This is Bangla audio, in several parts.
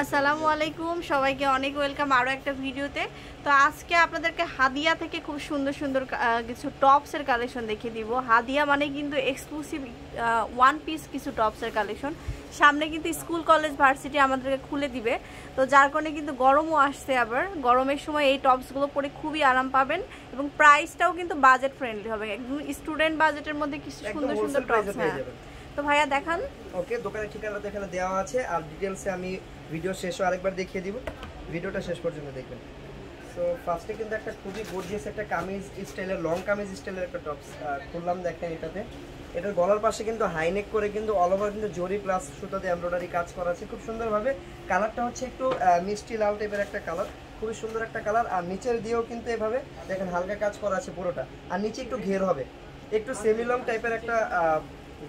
আসসালামু আলাইকুম সবাইকে অনেক ওয়েলকাম আরও একটা ভিডিওতে। তো আজকে আপনাদেরকে হাদিয়া থেকে খুব সুন্দর সুন্দর কিছু টপসের কালেকশন দেখিয়ে দিব। হাদিয়া মানে কিন্তু এক্সক্লুসিভ ওয়ান পিস কিছু টপসের কালেকশন সামনে কিন্তু স্কুল কলেজ ভার্সিটি আমাদেরকে খুলে দিবে। তো যার কারণে কিন্তু গরমও আসছে আবার। গরমের সময় এই টপসগুলো পরে খুবই আরাম পাবেন এবং প্রাইসটাও কিন্তু বাজেট ফ্রেন্ডলি হবে। একদম স্টুডেন্ট বাজেটের মধ্যে কিছু সুন্দর সুন্দর টপস হ্যাঁ। তো ভাইয়া দেখান। ওকে দোকানের ঠিকানাটা এখানে দেওয়া আছে। আর ডিটেলসে আমি ভিডিও শেষও আরেকবার দেখিয়ে দিব। ভিডিওটা শেষ পর্যন্ত দেখবেন। সো ফার্স্টে কিন্তু একটা খুবই গর্জিয়াস একটা কামিজ স্টাইলের লং কামিজ স্টাইলের একটা টপস খুললাম দেখেন এটাতে। এটার গলার পাশে কিন্তু হাইনেক করে কিন্তু অল ওভার কিন্তু জরি প্লাস সুতাতে এমব্রয়ডারি কাজ করা আছে। খুব সুন্দরভাবে কালারটা হচ্ছে একটু মিষ্টি লাল টাইপের একটা কালার খুবই সুন্দর একটা কালার আর নিচের দিয়েও কিন্তু এভাবে দেখেন হালকা কাজ করা আছে পুরোটা। আর নিচে একটু ঘের হবে। একটু সেমি লং টাইপের একটা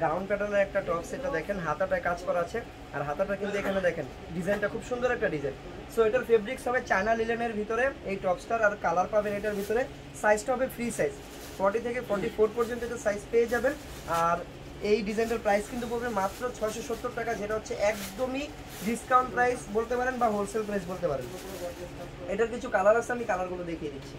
গাউন প্যাটার্নের একটা টপ সেটা দেখেন, হাতাটায় কাজ করা আছে, আর হাতাটা কিন্তু এখানে দেখেন, ডিজাইনটা খুব সুন্দর একটা ডিজাইন। সো এটার ফেব্রিক্স হবে চায়না লিলেনের ভিতরে, এই টপসটার আর কালার পাবেন এটার ভিতরে সাইজটা হবে ফ্রি সাইজ ফর্টি থেকে ফর্টি ফোর পর্যন্ত এটা সাইজ পেয়ে যাবেন, আর এই ডিজাইনটার প্রাইস কিন্তু পড়বে মাত্র ছয়শো সত্তর টাকা, যেটা হচ্ছে একদমই ডিসকাউন্ট প্রাইস বলতে পারেন বা হোলসেল প্রাইস বলতে পারেন। এটার কিছু কালার আছে, আমি কালারগুলো দেখিয়ে দিচ্ছি।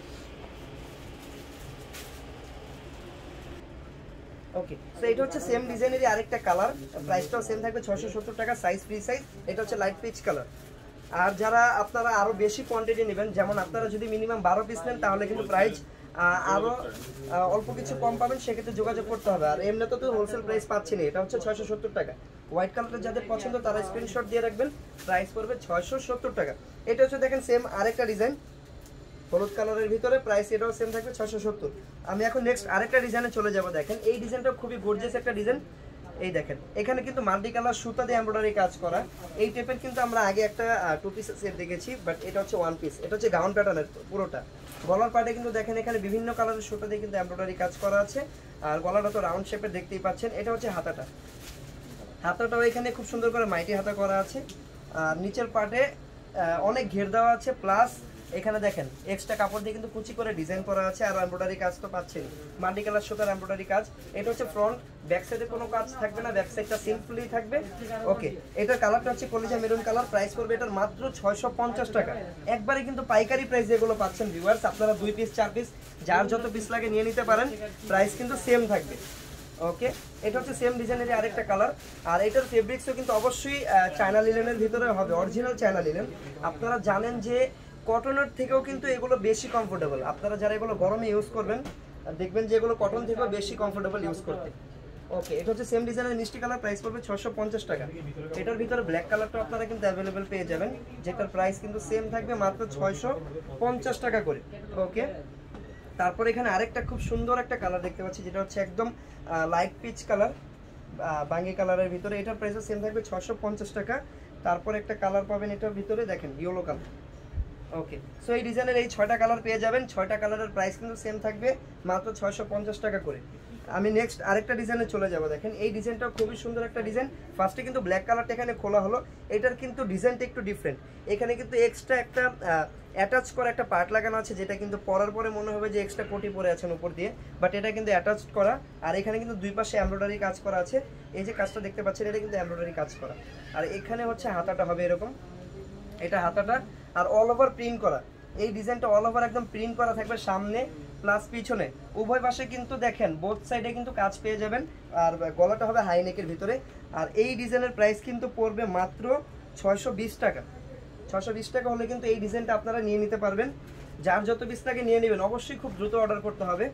ওকে তো এটা হচ্ছে সেম ডিজাইনেরই আরেকটা কালার প্রাইসটাও সেম থাকবে ছশো সত্তর টাকা সাইজ ফ্রি সাইজ এটা হচ্ছে লাইট পিচ কালার আর যারা আপনারা আরও বেশি কোয়ান্টিটি নেবেন যেমন আপনারা যদি মিনিমাম বারো পিস নেন তাহলে কিন্তু প্রাইস আরও আহ, অল্প কিছু কম পাবেন সেক্ষেত্রে যোগাযোগ করতে হবে। আর এমনিতে তো হোলসেল প্রাইস পাচ্ছেন এটা হচ্ছে ছয়শো সত্তর টাকা। হোয়াইট কালারের যাদের পছন্দ তারা স্ক্রিনশট দিয়ে রাখবেন। প্রাইস পড়বে ছয়শো সত্তর টাকা। এটা হচ্ছে দেখেন সেম আরেকটা ডিজাইন হলুদ কালারের ভিতরে প্রাইস এটাও সেম থাকবে ছশো সত্তর। আমি এখন নেক্সট আরেকটা ডিজাইনে চলে যাব, দেখেন। এই ডিজাইনটা খুবই গর্জিয়াস একটা ডিজাইন এই দেখেন, এখানে কিন্তু মাল্টি কালার সুতা দিয়ে এমব্রয়ডারি কাজ করা। এই টাইপের কিন্তু আমরা আগে একটা টু পিস সেট দেখেছি বাট এটা হচ্ছে ওয়ান পিস এটা হচ্ছে গাউন প্যাটার্নের পুরোটা। গলার পার্টে কিন্তু দেখেন, এখানে বিভিন্ন কালারের সুতা দিয়ে কিন্তু এমব্রয়ডারি কাজ করা আছে। আর গলাটা তো রাউন্ড শেপের দেখতেই পাচ্ছেন। এটা হচ্ছে হাতাটা। হাতাটাও এখানে খুব সুন্দর করে মাইটি হাতা করা আছে। আর নিচের পার্টে অনেক ঘের দেওয়া আছে প্লাস এখানে দেখেন এক্সট্রা কাপড় দিয়ে কিন্তু কুচি করে ডিজাইন করা আছে আর এমব্রয়ডারি কাজ তো পাচ্ছেন মাল্টি কালার সুতার এমব্রয়ডারি কাজ। এটা হচ্ছে ফ্রন্ট ব্যাক সাইডে কোনো কাজ থাকবে না ব্যাক সাইডটা সিম্পলি থাকবে। ওকে এটার কালারটা হচ্ছে কলিজা মেরুন কালার প্রাইস করবে এটার মাত্র ছয়শো পঞ্চাশ টাকা। একবারে কিন্তু পাইকারি প্রাইস যেগুলো পাচ্ছেন ভিউয়ার্স আপনারা দুই পিস চার পিস যার যত পিস লাগে নিয়ে নিতে পারেন প্রাইস কিন্তু সেম থাকবে। ওকে এটা হচ্ছে সেম ডিজাইনের আরেকটা কালার আর এটার ফেব্রিক্সও কিন্তু অবশ্যই চায়না লিলেনের ভিতরে হবে অরিজিনাল চায়না লিলেন আপনারা জানেন যে কটনের থেকেও কিন্তু এগুলো বেশি কমফোর্টেবল আপনারা যারা এগুলো গরমে ইউজ করবেন, দেখবেন যে এগুলো কটন থেকেও বেশি কমফোর্টেবল ইউজ করতে। ওকে এটা হচ্ছে সেম ডিজাইনের মিষ্টি কালার প্রাইস পড়বে ছশো পঞ্চাশ টাকা। এটার ভিতরে ব্ল্যাক কালারটা আপনারা কিন্তু অ্যাভেলেবেল পেয়ে যাবেন, যেটার প্রাইস কিন্তু সেম থাকবে মাত্র ছয়শো পঞ্চাশ টাকা করে। ওকে তারপর এখানে আরেকটা খুব সুন্দর একটা কালার দেখতে পাচ্ছি, যেটা হচ্ছে একদম লাইট পিচ কালার বাঙ্গি কালারের ভিতরে। এটার প্রাইসও সেম থাকবে ছশো টাকা। তারপর একটা কালার পাবেন এটার ভিতরে, দেখেন ইয়েলো কালার ওকে সো এই ডিজাইনের এই ছয়টা কালার পেয়ে যাবেন। ছয়টা কালারের প্রাইস কিন্তু সেম থাকবে, মাত্র ছয়শো পঞ্চাশ টাকা করে। আমি নেক্সট আরেকটা ডিজাইনে চলে যাব, দেখেন। এই ডিজাইনটা খুবই সুন্দর একটা ডিজাইন ফার্স্টে কিন্তু ব্ল্যাক কালারটা এখানে খোলা হলো। এটার কিন্তু ডিজাইনটা একটু ডিফারেন্ট এখানে কিন্তু এক্সট্রা একটা অ্যাটাচ করা একটা পার্ট লাগানো আছে, যেটা কিন্তু পরার পরে মনে হবে যে এক্সট্রা কোটি পরে আছেন উপর দিয়ে। বাট এটা কিন্তু অ্যাটাচড করা। আর এখানে কিন্তু দুই পাশে এমব্রয়ডারি কাজ করা আছে। এই যে কাজটা দেখতে পাচ্ছেন, এটা কিন্তু এমব্রয়ডারি কাজ করা। আর এখানে হচ্ছে হাতাটা হবে এরকম। এটা হাতাটা। আর অল ওভার প্রিন্ট করা। এই ডিজাইনটা অল ওভার একদম প্রিন্ট করা থাকবে সামনে। প্লাস পিছনে, উভয় পাশে কিন্তু দেখেন বোথ সাইডে কিন্তু কাজ পেয়ে যাবেন, আর গলাটা হবে হাই নেকের ভিতরে। আর এই ডিজাইনের প্রাইস কিন্তু পড়বে মাত্র ছয়শো বিশ টাকা। ছশো বিশ টাকা হলে কিন্তু এই ডিজাইনটা আপনারা নিয়ে নিতে পারবেন। যার যত পিস লাগে নিয়ে নেবেন, অবশ্যই খুব দ্রুত অর্ডার করতে হবে।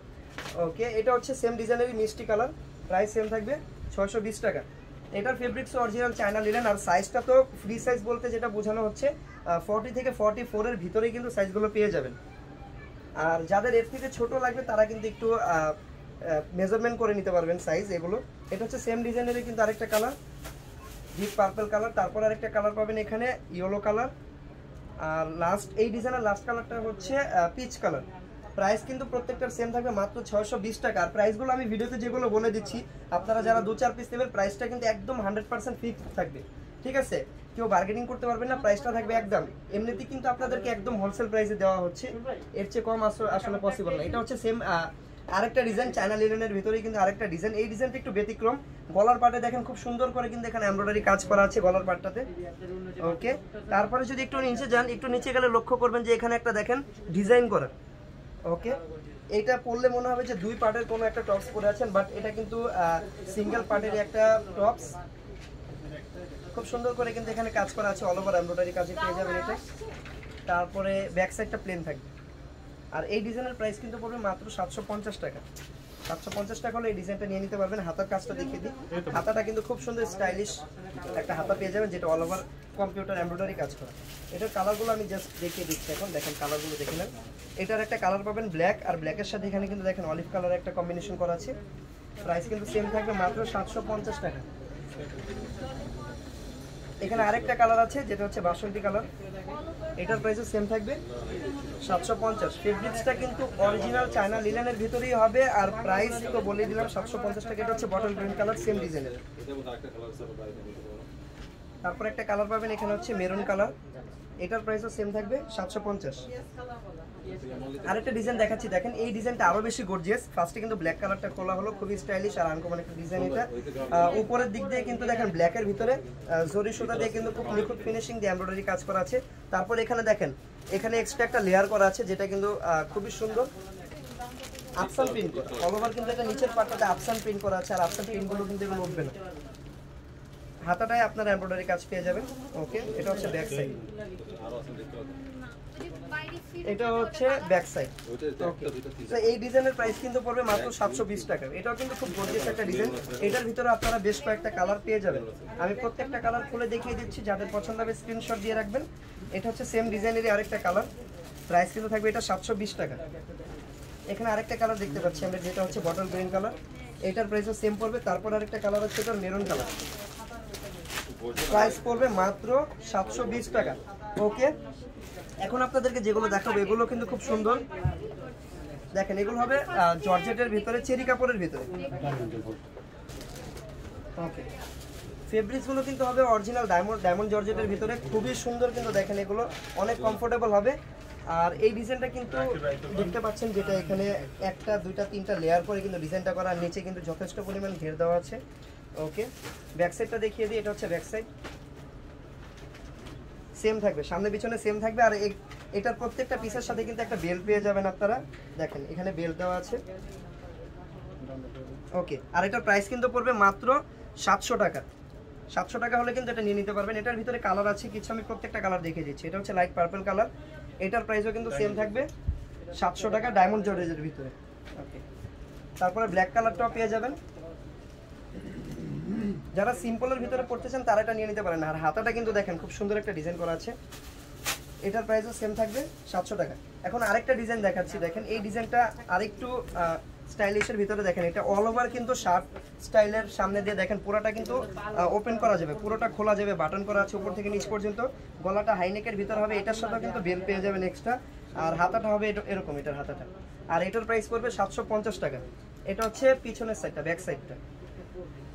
ওকে এটা হচ্ছে সেম ডিজাইনেরই মিষ্টি কালার প্রাইস সেম থাকবে ছয়শো বিশ টাকা। এটার ফেব্রিক্স অরিজিনাল চায়না নিলেন আর সাইজটা তো ফ্রি সাইজ বলতে যেটা বোঝানো হচ্ছে ফর্টি থেকে ফর্টি ফোরের ভিতরেই কিন্তু সাইজগুলো পেয়ে যাবেন। আর যাদের এর থেকে ছোট লাগবে, তারা কিন্তু একটু মেজারমেন্ট করে নিতে পারবেন সাইজ এগুলো। এটা হচ্ছে সেম ডিজাইনেরই কিন্তু আরেকটা কালার ডিপ পার্পল কালার তারপর আরেকটা কালার পাবেন এখানে ইয়েলো কালার আর লাস্ট এই ডিজাইনের লাস্ট কালারটা হচ্ছে পিচ কালার প্রাইস কিন্তু প্রত্যেকটার সেম থাকবে, মাত্র ছয়শো বিশ টাকা। আর প্রাইসগুলো আমি ভিডিওতে যেগুলো বলে দিচ্ছি, আপনারা যারা দু চার পিস নেবেন প্রাইসটা কিন্তু একদম হান্ড্রেড পার্সেন্ট ফিক্সড থাকবে। ঠিক আছে? কেউ বার্গেনিং করতে পারবেন না প্রাইসটা থাকবে একদম। এমনিতেই কিন্তু আপনাদেরকে একদম হোলসেল প্রাইসে দেওয়া হচ্ছে। এর চেয়ে কম আস- আসলে পসিবল না। এটা হচ্ছে সেম আরেকটা ডিজাইন চায়না লিলেনের ভিতরেই কিন্তু আরেকটা ডিজাইন এই ডিজাইনটা একটু ব্যতিক্রম। গলার পাটে দেখেন খুব সুন্দর করে কিন্তু এখানে এমব্রয়ডারি কাজ করা আছে গলার পাটটাতে। ওকে তারপরে যদি একটু নিচে যান, একটু নিচে গেলে লক্ষ্য করবেন যে এখানে একটা দেখেন ডিজাইন করা। ওকে এটা পরলে মনে হবে যে দুই পার্টের কোনো একটা টপস পরে আছেন বাট এটা কিন্তু সিঙ্গেল পার্টের একটা টপস খুব সুন্দর করে কিন্তু এখানে কাজ করা আছে অল ওভার এমব্রয়ডারি কাজে পেয়ে যাবেন এটা। তারপরে ব্যাক সাইডটা প্লেন থাকবে। আর এই ডিজাইনের প্রাইস কিন্তু পড়বে মাত্র সাতশো পঞ্চাশ টাকা। সাতশো পঞ্চাশ টাকা হলে এই ডিজাইনটা নিয়ে নিতে পারবেন। হাতার কাজটা দেখিয়ে দিই। হাতাটা কিন্তু খুব সুন্দর স্টাইলিশ একটা হাতা পেয়ে যাবেন, যেটা অল ওভার কম্পিউটার এমব্রয়ডারি কাজ করা। এটার কালারগুলো আমি জাস্ট দেখিয়ে দিচ্ছি এখন। দেখেন কালারগুলো দেখে নেন। এটার একটা কালার পাবেন ব্ল্যাক আর ব্ল্যাকের সাথে এখানে কিন্তু দেখেন অলিভ কালার একটা কম্বিনেশন করা আছে। প্রাইস কিন্তু সেম থাকবে মাত্র সাতশো পঞ্চাশ টাকা। এখানে আরেকটা কালার আছে, যেটা হচ্ছে বাসন্তী কালার এটার প্রাইসও সেম থাকবে। সাতশো পঞ্চাশ। ফেব্রিক্সটা কিন্তু অরিজিনাল চায়না লিলেনের ভিতরেই হবে, আর প্রাইস তো বলে দিলাম, সাতশো পঞ্চাশ টাকা। এটা হচ্ছে বটল গ্রিন কালার সেম ডিজাইনের তারপর একটা কালার পাবেন, এখানে হচ্ছে মেরুন কালার এটার প্রাইসও সেম থাকবে সাতশো পঞ্চাশ। আরেকটা ডিজাইন দেখাচ্ছি দেখেন এই ডিজাইনটা আরও বেশি গর্জিয়াস ফার্স্টে কিন্তু ব্ল্যাক কালারটা খোলা হলো খুবই স্টাইলিশ আর আনকমন একটা ডিজাইন এটা। উপরের দিক দিয়ে কিন্তু দেখেন ব্ল্যাকের ভিতরে জরি সুতা দিয়ে কিন্তু খুব নিখুঁত ফিনিশিং দিয়ে এমব্রয়ডারি কাজ করা আছে। তারপর এখানে দেখেন এখানে এক্সট্রা একটা লেয়ার করা আছে যেটা কিন্তু খুবই সুন্দর। আপসান প্রিন্ট করা। অল ওভার কিন্তু এটা নিচের পাটটাতে আপসান প্রিন্ট করা আছে আর আপসান প্রিন্টগুলো কিন্তু এগুলো উঠবে না। হাতাটায় আপনার এমব্রয়ডারি কাজ পেয়ে যাবেন। ওকে এটা হচ্ছে ব্যাক সাইড এটা হচ্ছে ব্যাক সাইড তো এই ডিজাইনের প্রাইস কিন্তু পড়বে মাত্র সাতশো বিশ টাকা। এটাও কিন্তু খুব গর্জিয়াস একটা ডিজাইন। এটার ভিতরে আপনারা বেশ কয়েকটা কালার পেয়ে যাবেন। আমি প্রত্যেকটা কালার খুলে দেখিয়ে দিচ্ছি, যাদের পছন্দ হবে স্ক্রিনশট দিয়ে রাখবেন। এটা হচ্ছে সেম ডিজাইনেরই আরেকটা কালার প্রাইস কিন্তু থাকবে এটা সাতশো বিশ টাকা। এখানে আরেকটা কালার দেখতে পাচ্ছি আমরা, যেটা হচ্ছে বটল গ্রিন কালার এটার প্রাইসও সেম পড়বে। তারপর আরেকটা কালার হচ্ছে এটা মেরুন কালার প্রাইস পড়বে মাত্র সাতশো বিশ টাকা। ওকে, এখন আপনাদেরকে যেগুলো দেখাবো, এগুলো কিন্তু খুব সুন্দর। দেখেন, এগুলো হবে জর্জেটের ভিতরে, চেরি কাপড়ের ভিতরে। ওকে, ফেব্রিক্সগুলো কিন্তু হবে অরিজিনাল ডায়মন্ড ডায়মন্ড জর্জেটের ভিতরে। খুবই সুন্দর কিন্তু দেখেন এগুলো, অনেক কমফোর্টেবল হবে। আর এই ডিজাইনটা কিন্তু দেখতে পাচ্ছেন, যেটা এখানে একটা, দুইটা, তিনটা লেয়ার করে কিন্তু ডিজাইনটা করা নিচে কিন্তু যথেষ্ট পরিমাণ ঘের দেওয়া আছে। ওকে ব্যাক সাইডটা দেখিয়ে দিই এটা হচ্ছে ব্যাক সাইড সেম থাকবে সামনে পিছনে সেম থাকবে আর এটার প্রত্যেকটা পিসের সাথে কিন্তু একটা বেল্ট পেয়ে যাবেন আপনারা। দেখেন এখানে বেল্ট দেওয়া আছে। ওকে আর এটার প্রাইস কিন্তু পড়বে মাত্র সাতশো টাকা। সাতশো টাকা হলে কিন্তু এটা নিয়ে নিতে পারবেন। এটার ভিতরে কালার আছে কিছু আমি প্রত্যেকটা কালার দেখিয়ে দিচ্ছি। এটা হচ্ছে লাইট পার্পল কালার এটার প্রাইসও কিন্তু সেম থাকবে সাতশো টাকা ডায়মন্ড জর্জের ভিতরে। ওকে তারপরে ব্ল্যাক কালারটাও পেয়ে যাবেন। যারা সিম্পলের ভিতরে পড়তে চান, তারা এটা নিয়ে নিতে পারেন। আর হাতাটা কিন্তু দেখেন, খুব সুন্দর একটা ডিজাইন করা আছে। এটার প্রাইসও সেম থাকবে, সাতশো টাকা। এখন আরেকটা ডিজাইন দেখাচ্ছি, দেখেন, এই ডিজাইনটা আরেকটু স্টাইলিশের ভিতরে দেখেন, এটা অল ওভার কিন্তু শার্ট স্টাইলের সামনে দিয়ে দেখেন, পুরোটা কিন্তু ওপেন করা যাবে। পুরোটা খোলা যাবে বাটন করা আছে উপর থেকে নিচ পর্যন্ত। গলাটা হাইনেকের ভিতর হবে, এটার সাথেও কিন্তু বেল পেয়ে যাবেন এক্সট্রা আর হাতাটা হবে এরকম, এটার হাতাটা। আর এটার প্রাইস পড়বে সাতশো পঞ্চাশ টাকা। এটা হচ্ছে পিছনের সাইডটা ব্যাক সাইডটা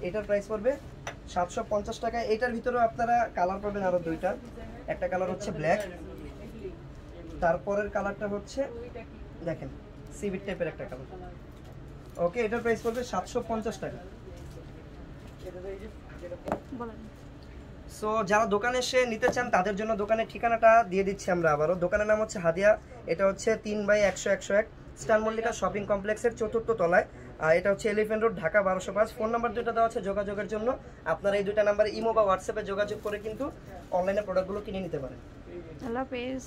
এটার প্রাইস পড়বে সাতশো পঞ্চাশ টাকা। এটার ভিতরেও আপনারা কালার পাবেন আরও দুইটা। একটা কালার হচ্ছে ব্ল্যাক তারপরের কালারটা হচ্ছে দেখেন সিভিট টাইপের একটা কালার ওকে এটার প্রাইস পড়বে সাতশো পঞ্চাশ টাকা। সো যারা দোকানে এসে নিতে চান তাদের জন্য দোকানের ঠিকানাটা দিয়ে দিচ্ছি আমরা আবারও। দোকানের নাম হচ্ছে হাদিয়া। এটা হচ্ছে তিন বাই একশো একশো এক। স্টার মল্লিকা শপিং কমপ্লেক্সের চতুর্থ তলায়। এটা হচ্ছে এলিফেন্ট রোড ঢাকা বারোশো পাঁচ। ফোন নাম্বার দুটো দেওয়া আছে যোগাযোগের জন্য। আপনারা এই দুটা নাম্বার ইমো বা হোয়াটসঅ্যাপে যোগাযোগ করে কিন্তু অনলাইনে প্রোডাক্টগুলো কিনে নিতে পারেন। আল্লাহ হাফেজ।